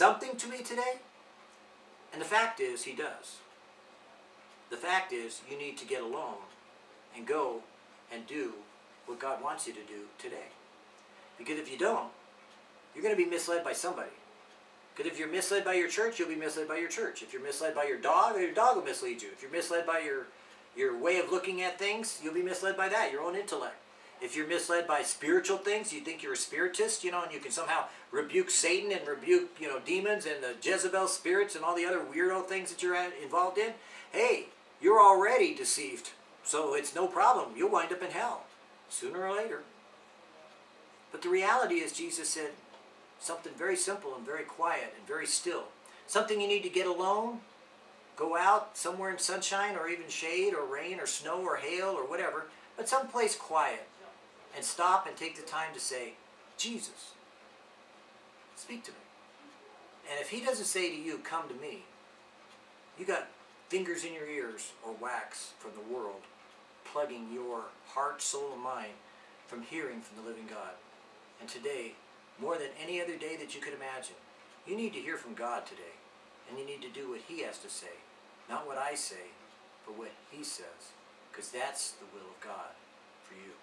something to me today? And the fact is, he does. The fact is, you need to get alone and go and do what God wants you to do today. Because if you don't, you're going to be misled by somebody. Because if you're misled by your church, you'll be misled by your church. If you're misled by your dog, your dog will mislead you. If you're misled by your, your way of looking at things, you'll be misled by that, your own intellect. If you're misled by spiritual things, you think you're a spiritist, you know, and you can somehow rebuke Satan and rebuke, you know, demons and the Jezebel spirits and all the other weirdo things that you're involved in. Hey, you're already deceived. So it's no problem. You'll wind up in hell sooner or later. But the reality is, Jesus said something very simple and very quiet and very still. Something you need to get alone, go out somewhere in sunshine or even shade or rain or snow or hail or whatever, but someplace quiet and stop and take the time to say, Jesus, speak to me. And if he doesn't say to you, come to me, you got fingers in your ears or wax from the world plugging your heart, soul, and mind from hearing from the living God. And today, more than any other day that you could imagine, you need to hear from God today. And you need to do what he has to say. Not what I say, but what he says. Because that's the will of God for you.